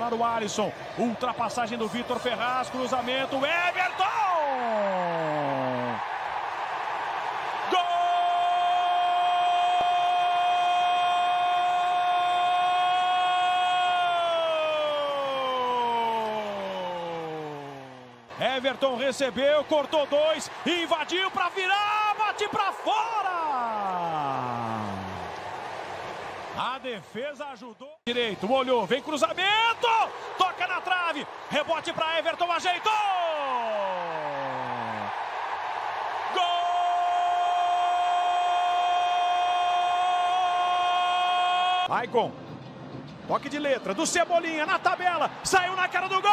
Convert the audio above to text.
acionar o Alisson. Ultrapassagem do Vitor Ferraz, cruzamento, Everton! Everton recebeu, cortou dois, invadiu para virar, bate para fora! A defesa ajudou. Direito, olhou, vem cruzamento, toca na trave, rebote para Everton, ajeitou! Gol! Maicon, toque de letra do Cebolinha na tabela, saiu na cara do gol!